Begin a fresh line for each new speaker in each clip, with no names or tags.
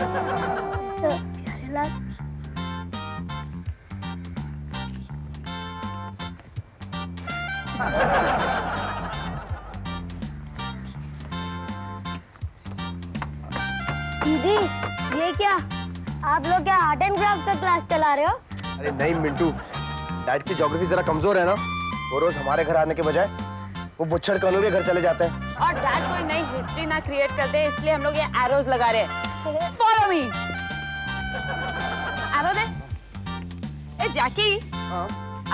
प्यारेलाल दीदी ये क्या? आप लोग क्या आर्ट एंड क्राफ्ट का क्लास चला रहे हो?
अरे नहीं मिंटू। डैड की ज्योग्राफी जरा कमज़ोर है ना? वो रोज हमारे घर आने के बजाय वो बुच्छड़ कनू के घर चले जाते हैं।
और डैड कोई नई हिस्ट्री ना क्रिएट करते इसलिए हम लोग ये एरोज लगा रहे हैं। मी एरो दे ए जैकी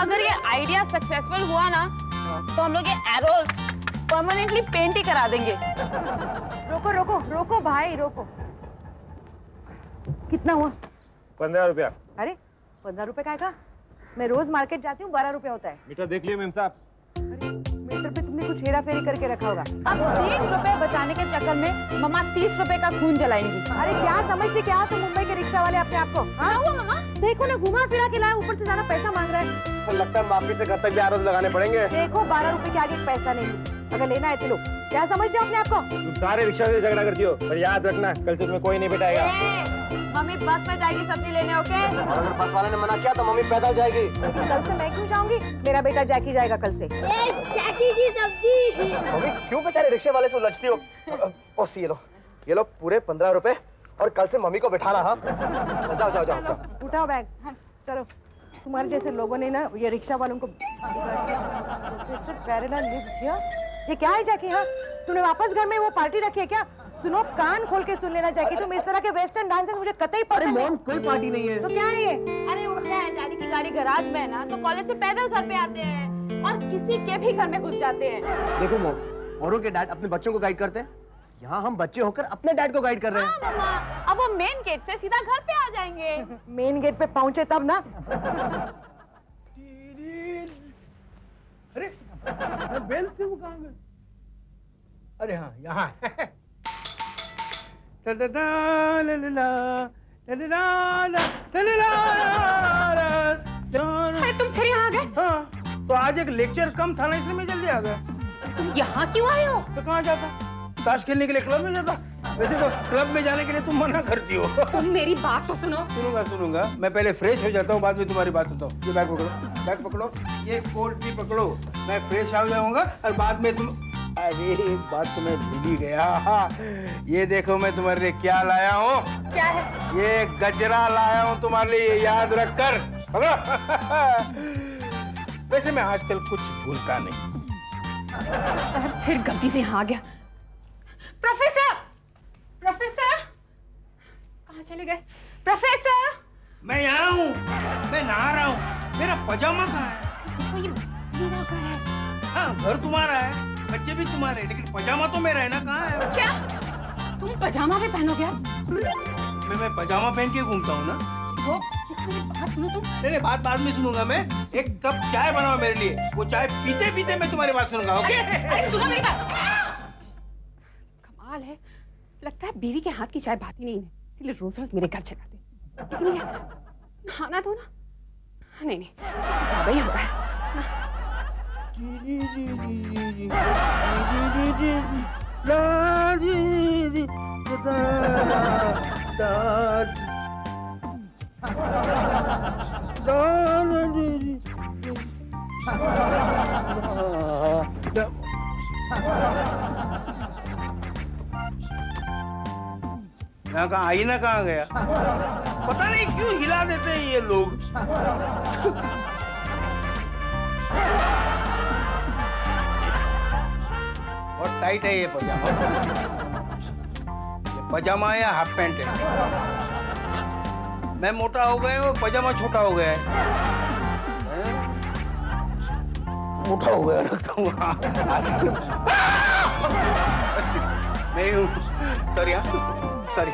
अगर ये आइडिया सक्सेसफुल हुआ ना तो हम लोग ये एरोज परमानेंटली पेंट ही करा देंगे।
रोको रोको रोको भाई रोको। कितना हुआ?
पंद्रह रुपया।
अरे पंद्रह रुपए का है का? मैं रोज मार्केट जाती हूँ बारह रुपया होता है।
मीटर देख लिया मेम साहब।
अरे। मीटर पे तुमने कुछ हेरा फेरी करके रखा होगा।
अब तीन रुपए बचाने के चक्कर में मम्मा तीस रुपए का खून जलाएँगी।
अरे क्या समझते क्या तुम मुंबई के रिक्शा वाले अपने आपको हाँ? हुआ देखो ना घुमा फिरा के लाया ऊपर से ज़्यादा पैसा मांग रहा है।
तो लगता है माफ़ी से घर तक भी आरोज लगाने पड़ेंगे।
देखो बारह रुपए के आगे पैसा नहीं अगर लेना है तो लो। क्या समझते हो अपने आप को?
तुम सारे रिक्शा से झगड़ा करती हो पर याद रखना कल से तुम्हें कोई नहीं बिठाएगा
मम्मी बस में जाएगी सब्ज़ी लेने ओके?
और अगर बस वाले ने मना किया तो मम्मी पैदल जाएगी।
कल से मैं क्यों जाऊँगी? मेरा बेटा जैकी जाएगा कल से।
ये जैकी की सब्ज़ी।
मम्मी क्यों बेचारे रिक्शे वाले से उलझती हो? ओ सी ये लो। ये लो पूरे पंद्रह रुपए और कल से मम्मी को बिठाना हाँ? जाओ जाओ जाओ। जाओ
उठाओ बैग। चलो तुम्हारे जैसे लोगों ने ना ये रिक्शा वालों को ये क्या है जैकी हाँ? तूने वापस घर में वो पार्टी रखी है क्या? सुनो कान खोल के सुन लेना चाहिए तुम इस तरह के वेस्टर्न डांसेस मुझे कतई पसंद नहीं
कोई पार्टी नहीं है।
तो क्या है ये?
अरे उठ रहे हैं डैडी की गाड़ी गराज में है ना तो कॉलेज से पैदल घर पे आते हैं और किसी के भी घर में घुस जाते हैं।
देखो मोम औरों के डैड अपने बच्चों को गाइड करते हैं। यहाँ हम बच्चे होकर अपने डैड को गाइड कर रहे हैं।
हाँ मम्मा अब वो मेन गेट से सीधा घर पे आ जाएँगे।
मेन गेट पे पहुँचे तब ना।
अरे बेल थे वो कहाँ गए अरे हाँ यहाँ
अरे तुम फिर यहाँ आ गए?
हाँ तो आज एक लेक्चर कम था ना इसलिए मैं जल्दी आ गया।
तुम यहाँ क्यों आए हो?
तो कहाँ जाता? ताश खेलने के लिए क्लब में जाता? वैसे तो क्लब में जाने के लिए तुम मना करती हो।
तुम मेरी बात तो सुनो।
सुनूँगा सुनूँगा। मैं पहले फ्रेश हो जाता हूँ बाद में तुम्हारी बात सुनता हूँ। ये बैग पकड़ो बैग पकड़ो ये कोल्ड टी पकड़ो। मैं फ्रेश हो जाऊँगा और बाद में तुम अरे एक बात तो मैं भूल ही गया। ये देखो मैं तुम्हारे लिए क्या लाया हूँ।
क्या है?
ये गजरा लाया हूँ तुम्हारे लिए याद रख कर वैसे मैं आजकल कुछ भूलता नहीं।
फिर गलती से यहाँ आ गया। प्रोफेसर! प्रोफेसर! कहाँ चले गए? प्रोफेसर!
मैं यहाँ हूँ। मैं नहा रहा हूँ। मेरा पजामा कहाँ है?
देखो ये मेरा घर है।
हाँ घर तुम्हारा है। बच्चे भी तुम्हारे लेकिन पजामा तो मेरा है ना कहाँ है?
क्या? तुम पजामा भी पहनोगे अब?
मैं मैं पजामा पहन के घूमता हूँ ना।
वो बात सुनो तुम।
नहीं नहीं बात बाद में सुनूँगा मैं। एक कप चाय बनाओ मेरे लिए। वो चाय पीते पीते मैं तुम्हारी बात सुनूँगा ओके?
अरे सुनो मेरी बात। कमाल है। लगता है बीवी के हाथ की चाय भाती नहीं है। इसलिए रोज रोज मेरे घर चलाते हैं। लेकिन ये नहाना तो ना। नहीं नहीं ज़्यादा ही हो रहा है
यहाँ कहाँ आईना कहाँ गया? पता नहीं क्यों हिला देते हैं ये लोग। टाइट है ये पजामा। ये पजामा या हाफ़ पैंट है? मैं मोटा हो गया हूँ पजामा छोटा हो गया है। मोटा हो गया लगता हूँ। हाँ, मैं हूँ सॉरी हाँ। सॉरी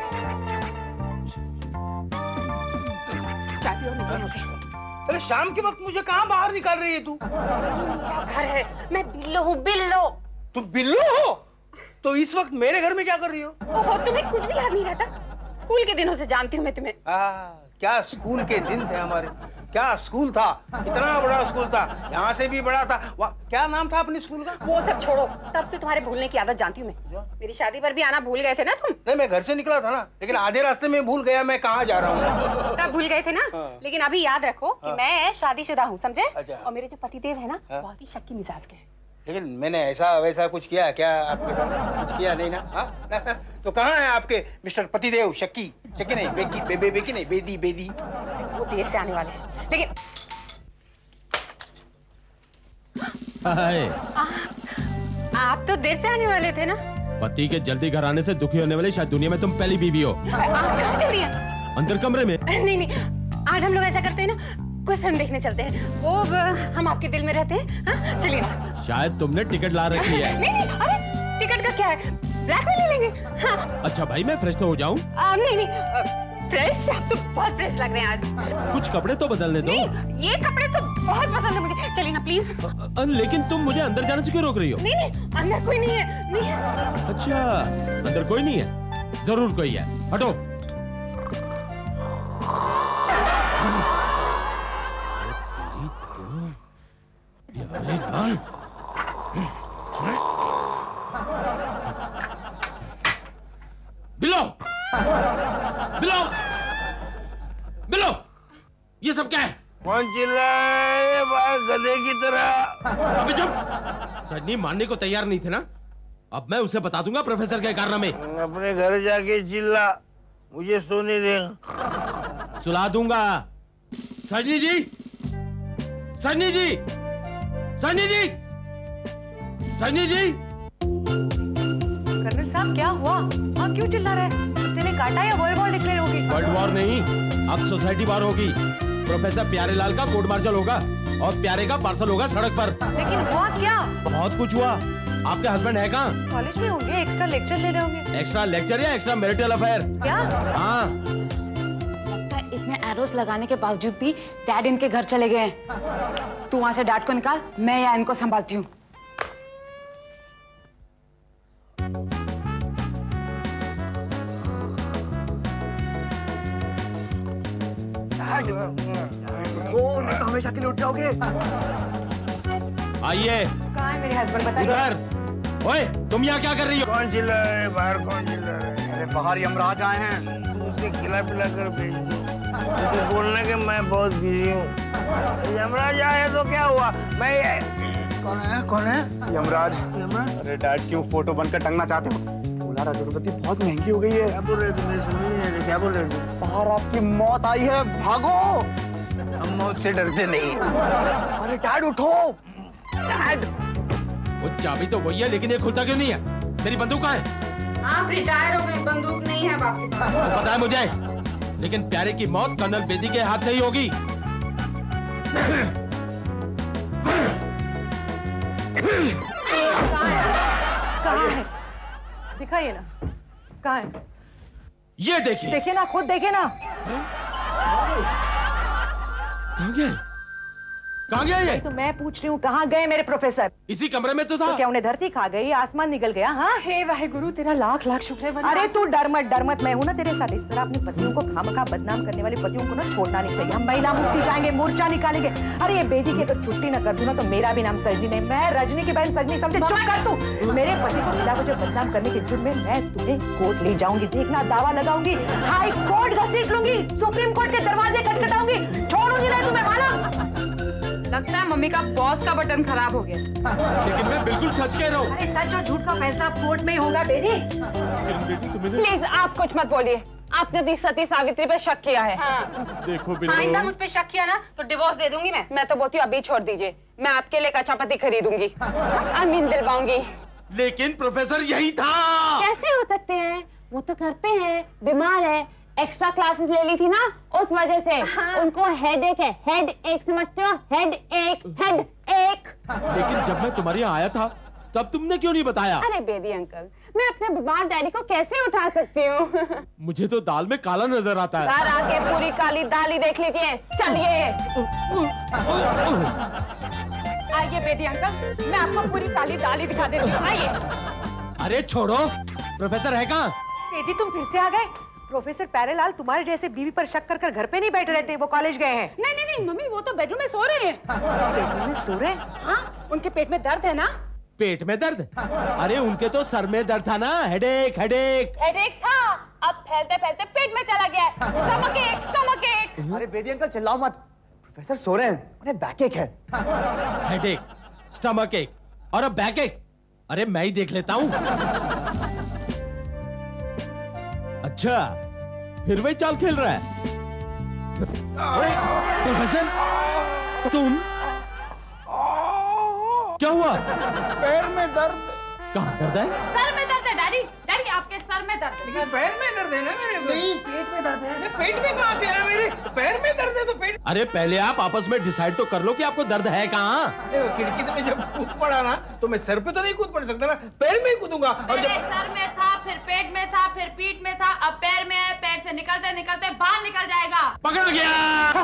अरे शाम के वक्त मुझे कहाँ बाहर निकाल रही है तू?
मेरा घर है? मैं बिल्लो हूँ बिल्लो।
तुम बिल्लू हो? तो इस वक्त मेरे घर में क्या कर रही हो?
ओहो तुम्हें कुछ भी याद नहीं रहता। स्कूल के दिनों से जानती हूँ मैं तुम्हें।
आ, क्या स्कूल के दिन थे हमारे? क्या स्कूल था? कितना बड़ा स्कूल था? यहाँ से भी बड़ा था। क्या नाम था अपने स्कूल का?
वो सब छोड़ो। तब से तुम्हारे भूलने की आदत जानती हूँ मैं। मेरी शादी पर भी आना भूल गए थे ना तुम?
नहीं मैं घर से निकला था ना। लेकिन आधे रास्ते में भूल गया मैं कहाँ जा रहा हूँ?
तब भूल गए थे ना?
हाँ।
लेकिन अभी याद रखो कि मैं शादीशुदा हूँ समझे?
अच्छा।
और मेरे जो पतिदेव है ना
हाँ।
बहुत ही शक्की मिजाज के हैं।
लेकिन मैंने ऐसा वैसा कुछ किया क्या आपके साथ कुछ किया नहीं ना? हाँ? तो कहाँ है आपके मिस्टर पतिदेव? शक्की? शक्की नहीं बेकी बे, बे, बेकी नहीं बेदी बेदी।
वो देर से आने वाले हैं। लेकिन
हाय।
आप तो देर से आने वाले थे ना?
पति के जल्दी घर आने से दुखी होने वाले शायद दुनिया में तुम पहली बीवी हो
आप कहाँ चल रही हैं?
अंदर कमरे में।
नहीं नहीं आज हम लोग ऐसा करते हैं ना कोई फ़िल्म देखने चलते हैं। वो हम आपके दिल में रहते हैं हाँ? चलिए। ना
शायद तुमने टिकट ला रखी है।
नहीं नहीं अरे टिकट का क्या है? ब्लैक में ले लेंगे। हाँ।
अच्छा भाई मैं फ्रेश तो हो जाऊँ?
नहीं नहीं फ्रेश आप तो बहुत फ्रेश लग रहे हैं आज।
कुछ कपड़े तो बदलने दो।
नहीं ये कपड़े तो बहुत पसंद है मुझे। चलिए ना प्लीज़
अ, लेकिन तुम मुझे अंदर जाने से क्यों रोक रही हो?
नहीं नहीं अंदर कोई नहीं है। नहीं।
अच्छा अंदर कोई नहीं है। ज़रूर कोई है। हटो। लाल बिलो बिलो बिलो ये सब क्या है?
कौन चिल्ला गधे की तरह।
अबे चुप सडनी मानने को तैयार नहीं थे ना अब मैं उसे बता दूँगा प्रोफेसर के कारनामे।
अपने घर जाके चिल्ला। मुझे सोने दे।
सुला दूँगा। सजनी जी! सजनी जी! सजनी जी! सजनी जी!
कर्नल साहब क्या हुआ? हाँ क्यों चिल्ला रहे कुत्ते ने काटा या वर्ल्ड वॉर डिक्लेयर होगी
वर्ल्ड वॉर नहीं अब सोसाइटी वार होगी। प्रोफेसर प्यारे लाल का कोर्ट मार्शल होगा और प्यारे का पार्सल होगा सड़क पर।
लेकिन हुआ क्या?
बहुत कुछ हुआ। आपके हस्बैंड है कहाँ?
कॉलेज में होंगे एक्स्ट्रा लेक्चर ले रहे होंगे।
एक्स्ट्रा लेक्चर या एक्स्ट्रा मैरिटल अफेयर
क्या?
हाँ।
एरोस लगाने के बावजूद भी डैड इनके घर चले गए हैं। तू वहाँ से डैड को निकाल मैं यहाँ इनको संभालती हूँ।
ओ तो हमेशा के लिए उठ जाओगे।
आइए।
कहाँ है मेरे हस्बैंड बताइए।
उधर। ओए तुम यहाँ क्या कर रही हो?
कौन चिल्ला रहा है? बाहर कौन चिल्ला रहा है?
अरे बाहर यमराज आए हैं।
उसे खिला पिला कर भेज दो उसे बोलना कि मैं बहुत बिज़ी हूँ। यमराज आया तो क्या हुआ? मैं
कौन है? कौन है? यमराज। अरे डैड क्यों फ़ोटो बनकर टंगना चाहते हो? बोला अगरबत्ती बहुत महँगी हो गई है।
क्या बोल रहे थे मैं समझ नहीं क्या बोल रहे थे
बाहर आपकी मौत आई है भागो!
हम मौत से डरते नहीं।
अरे डैड उठो! डैड!
वो चाबी तो वही है लेकिन ये खुलता क्यों नहीं है? मेरी बंदूक कहाँ है?
आप रिटायर हो गए बंदूक नहीं है बाकी।
वो पता है मुझे? लेकिन प्यारे की मौत कर्नल बेदी के हाथ से ही होगी।
कहा है? दिखाइए ना। कहा है?
ये देखिए।
देखिए ना खुद देखिए ना।
कहाँ गया ये? कहाँ गया ये?
तो मैं पूछ रही हूँ कहाँ गए मेरे प्रोफेसर
इसी कमरे में तो था।
तो क्या उन्हें धरती खा गई आसमान निकल गया हाँ?
हे वाहे गुरु तेरा लाख लाख शुक्र है
अरे तू डर मत डर मत मैं हूँ ना तेरे साथ। इस तरह अपनी पतियों को खामखा बदनाम करने वाले पतियों को ना छोड़ना नहीं चाहिए। हम महिला मुक्ति जाएँगे मोर्चा निकालेंगे। अरे ये बेटी की अगर छुट्टी न कर दू ना तो मेरा भी नाम सजनी नहीं। मैं रजनी की बहन सजनी समझे? चुप कर तू। मेरे पति को बिना वजह बदनाम करने के जुर्म में मैं तुम्हें कोर्ट ले जाऊँगी देखना दावा लगाऊँगी। हाई कोर्ट घसीट लूँगी सुप्रीम कोर्ट के दरवाजे खटखटाऊँगी। छोड़ूँगी नहीं तुम्हें मालूम?
लगता है मम्मी का पॉज का बटन खराब हो गया।
लेकिन मैं बिल्कुल सच कह रहा हूँ।
अरे सच और झूठ का फैसला कोर्ट में ही होगा बेटी।
लेकिन बेटी तुमने
प्लीज़ आप कुछ मत बोलिए। आपने दी सती सावित्री पे शक किया है।
हाँ।
देखो
आइंदा
बिल्लो
मुझ पे शक किया ना तो डिवोर्स दे दूँगी मैं।
मैं तो बोलती हूँ अभी छोड़ दीजिए। मैं आपके लिए कच्चा पति खरीदूँगी। अमीन दिलवाऊँगी।
लेकिन प्रोफेसर यही था।
कैसे हो सकते हैं? वो तो घर पे है बीमार है। एक्स्ट्रा क्लासेस ले ली थी ना उस वजह से। हाँ। उनको हेड एक है। हेड एक समझते हो? हेड एक हेड एक
लेकिन जब मैं तुम्हारे यहाँ आया था तब तुमने क्यों नहीं बताया?
अरे बेबी अंकल मैं अपने बीमार डैडी को कैसे उठा सकती हूँ?
मुझे तो दाल में काला नज़र आता है।
घर आके पूरी काली दाली देख लीजिए। चलिए। आइए बेटी अंकल मैं आपको पूरी काली दाली दिखा देती हूँ। आइए।
अरे छोड़ो प्रोफेसर है कहाँ?
बेटी तुम फिर से आ गए? प्रोफेसर प्यारेलाल तुम्हारे जैसे बीवी पर शक कर कर घर पे नहीं बैठे रहते वो कॉलेज गए हैं।
नहीं नहीं नहीं मम्मी वो तो बेडरूम में सो रहे हैं।
बेडरूम में सो रहे हैं?
हाँ उनके पेट में दर्द है ना?
पेट में दर्द? अरे उनके तो सर में दर्द था ना। हेडेक हेडेक
हेडेक था अब फैलते फैलते पेट में चला गया स्टमक एक स्टमक एक।
अरे बेदी अंकल चिल्लाओ मत। प्रोफेसर सो रहे हैं उन्हें बैक एक है।
हेडेक स्टमक एक और अब बैक एक अरे मैं ही देख लेता हूँ। अच्छा फिर वही चाल खेल रहा है। प्रोफेसर तुम? क्या हुआ?
पैर में दर्द।
कहाँ दर्द है?
सर में दर्द है डैडी। डैडी आपके सर में दर्द है।
लेकिन पैर में दर्द है ना मेरे
नहीं पेट में दर्द है।
पेट में कहाँ से आया मेरे? पैर में दर्द है तो पेट
अरे पहले आप आपस में डिसाइड तो कर लो कि आपको दर्द है कहाँ।
देखो, खिड़की से मैं जब कूद पड़ा ना तो मैं सर पे तो नहीं कूद पड़ सकता ना पैर में ही कूदूँगा। और जब
सर में था फिर पेट में था फिर पीठ में था अब पैर में है पैर से निकलते निकलते बाहर निकल जाएगा।
पकड़ा गया।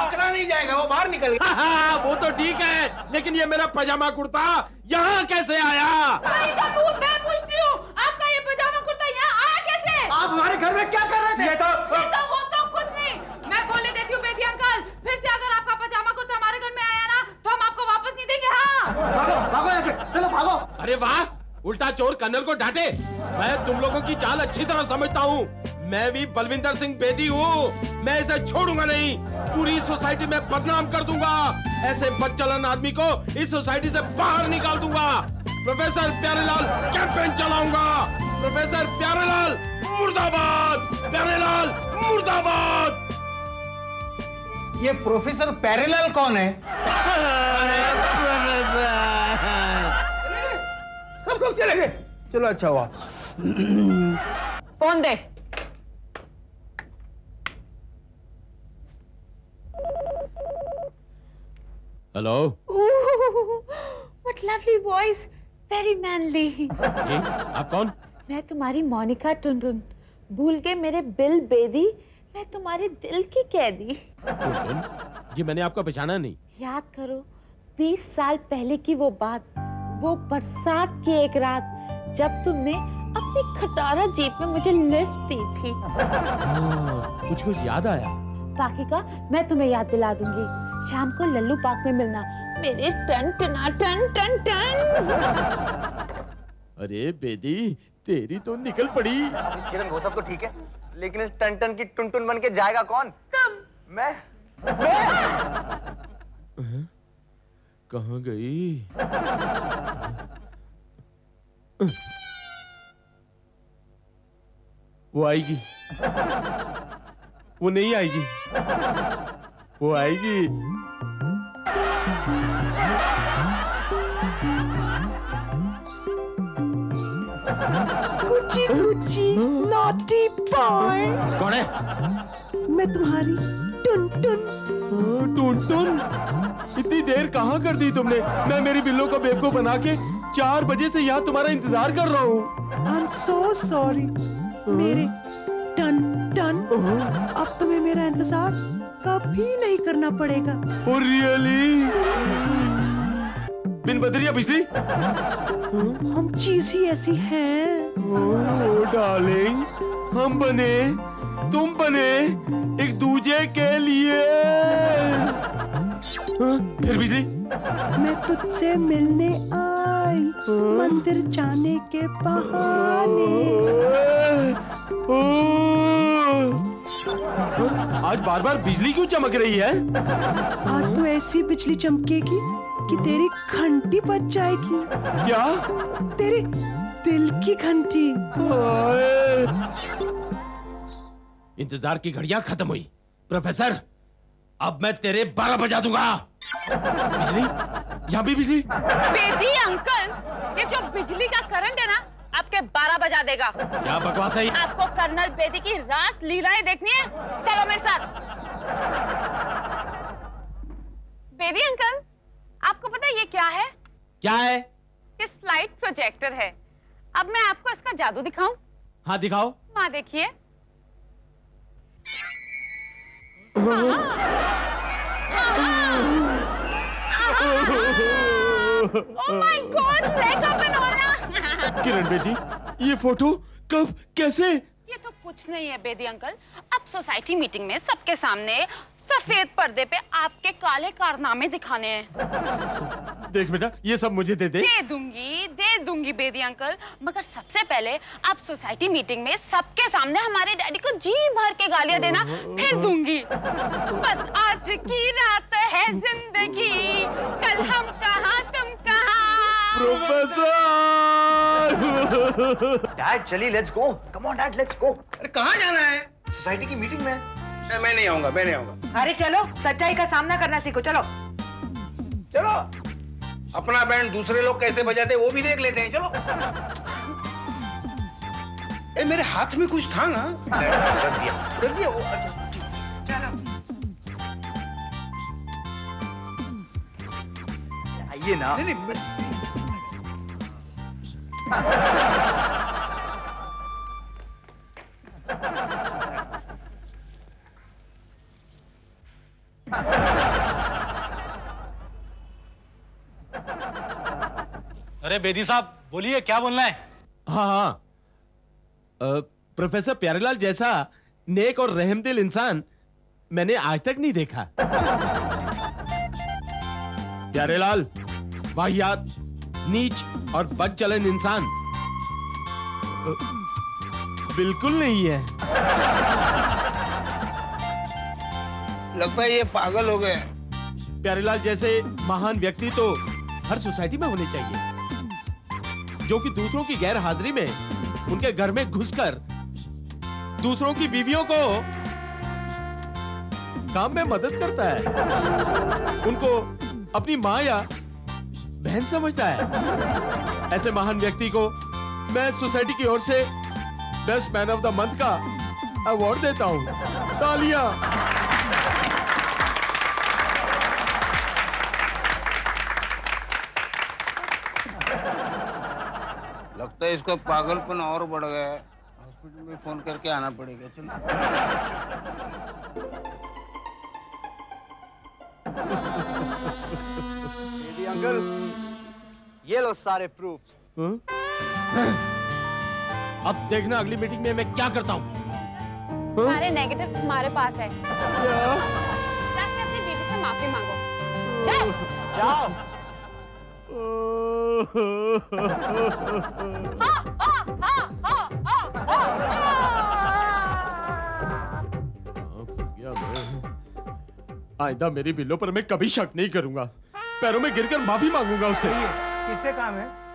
पकड़ा नहीं जाएगा वो बाहर निकल गया।
वो तो ठीक है लेकिन ये मेरा पजामा कुर्ता यहाँ कैसे आया?
तो मैं पूछती हूँ आपका ये पजामा कुर्ता यहाँ आया कैसे
आप हमारे घर में क्या कर रहे थे?
ये तो
ये तो वो तो कुछ नहीं। मैं बोलने देती हूँ बेदी अंकल फिर से अगर आपका पजामा कुर्ता हमारे घर में आया ना तो हम आपको वापस नहीं देंगे हाँ?
भागो भागो ऐसे चलो भागो।
अरे वाह उल्टा चोर कर्नल को डांटे। मैं तुम लोगों की चाल अच्छी तरह समझता हूँ। मैं भी बलविंदर सिंह बेदी हूँ। मैं इसे छोड़ूँगा नहीं। पूरी सोसाइटी में बदनाम कर दूँगा। ऐसे बदचलन आदमी को इस सोसाइटी से बाहर निकाल दूँगा। प्रोफेसर प्यारेलाल कैंपेन चलाऊँगा। प्रोफेसर प्यारेलाल मुर्दाबाद! प्यारेलाल मुर्दाबाद!
ये प्रोफेसर प्यारेलाल कौन है? सब लोग चले गए। चलो अच्छा हुआ।
फ़ोन दे।
Hello.
Lovely voice. Very manly.
जी आप कौन?
मैं तुम्हारी मोनिका टुनटुन भूल के मेरे बिल बेदी मैं तुम्हारे दिल की कैदी।
टुनटुन? जी मैंने आपको पहचाना नहीं।
याद करो 20 साल पहले की वो बात वो बरसात की एक रात जब तुमने अपनी खटारा जीप में मुझे लिफ्ट दी थी।
हाँ, कुछ कुछ याद आया।
बाकी का मैं तुम्हें याद दिला दूँगी। शाम को लल्लू पार्क में मिलना मेरे टन टना टन टन टन।
अरे बेदी तेरी तो निकल पड़ी।
किरण वो सब तो ठीक है लेकिन इस टन टन की टुन टुन बन के जाएगा कौन? तुम मैं?
कहा गई? वो आएगी। वो नहीं आएगी। वो आएगी।
कुची कुची नॉटी बॉय
कौन है?
मैं तुम्हारी टुन टुन।
टून टून। इतनी देर कहाँ कर दी तुमने? मैं मेरी बिल्लो को बेवकूफ़ बना के चार बजे से यहाँ तुम्हारा इंतज़ार कर रहा हूँ।
आई एम सो सॉरी मेरे टन टन। अब तुम्हें मेरा इंतज़ार कभी नहीं करना पड़ेगा।
ओ रियली बिन बदरिया बिजली?
हम चीज़ ही ऐसी है।
ओ डार्लिंग हम बने तुम बने एक दूजे के लिए। हाँ, फिर बिजली?
मैं तुझसे मिलने आई मंदिर जाने के बहाने।
आज बार बार बिजली क्यों चमक रही है?
आज तो ऐसी बिजली चमकेगी कि तेरी घंटी बच जाएगी।
क्या?
तेरे दिल की घंटी।
इंतज़ार की घड़ियाँ खत्म हुई। प्रोफेसर अब मैं तेरे बारह बजा दूँगा। बिजली? यहाँ भी बिजली?
बेदी अंकल ये जो बिजली का करंट है ना आपके 12 बजा देगा।
क्या बकवास है
आपको कर्नल बेदी की रास लीलाएँ देखनी है। चलो मेरे साथ। बेदी अंकल। आपको पता है ये क्या है?
क्या है?
ये स्लाइड प्रोजेक्टर है। अब मैं आपको इसका जादू दिखाऊँ।
हाँ दिखाओ।
वहाँ देखिए।
किरण बेटी ये फ़ोटो कब कैसे?
ये तो कुछ नहीं है बेदी अंकल। अब सोसाइटी मीटिंग में सबके सामने सफ़ेद पर्दे पे आपके काले कारनामे दिखाने हैं।
देख बेटा ये सब मुझे दे दे।
दे दूँगी दे दूँगी बेदी अंकल। मगर सबसे पहले आप सोसाइटी मीटिंग में सबके सामने हमारे डैडी को जी भर के गालियाँ देना फिर दूँगी। बस आज की रात है ज़िंदगी। कल हम कहा तुम कहाँ?
प्रोफेसर
डैड चलिए let's go come on dad let's go
अरे कहाँ जाना है?
सोसाइटी की मीटिंग में।
मैं नहीं आऊँगा मैं नहीं आऊँगा।
अरे चलो सच्चाई का सामना करना सीखो चलो।
चलो। अपना बैंड दूसरे लोग कैसे बजाते वो भी देख लेते हैं चलो। ए मेरे हाथ में कुछ था ना?
रख दिया
रख दिया वो अच्छा
चलो।
आइए ना।
नहीं नहीं
अरे बेदी साहब बोलिए क्या बोलना है?
हाँ हाँ। प्रोफेसर प्यारेलाल जैसा नेक और रहमदिल इंसान मैंने आज तक नहीं देखा। प्यारेलाल वाहियात नीच और बदचलन इंसान। बिल्कुल नहीं है।
लगता है ये पागल हो गए।
प्यारेलाल जैसे महान व्यक्ति तो हर सोसाइटी में होने चाहिए। जो कि दूसरों की गैर हाजिरी में, उनके घर में घुसकर, दूसरों की बीवियों को काम में मदद करता है। उनको अपनी माँ या बहन समझता है। ऐसे महान व्यक्ति को मैं सोसाइटी की ओर से best man of the month का अवार्ड देता हूँ। तालियाँ!
लगता है इसका पागलपन और बढ़ गया है। हॉस्पिटल में फ़ोन करके आना पड़ेगा चलो।
अंकल ये लो सारे प्रूफ्स
हाँ? अब देखना अगली मीटिंग में मैं क्या करता हूँ।
सारे नेगेटिव्स हमारे पास है। जाके अपनी बीवी से माफ़ी मांगो। जाओ।
जाओ।
आइंदा मेरी बिलों पर मैं कभी शक नहीं करूँगा। पैरों में गिरकर माफ़ी मांगूँगा उससे
किससे काम है?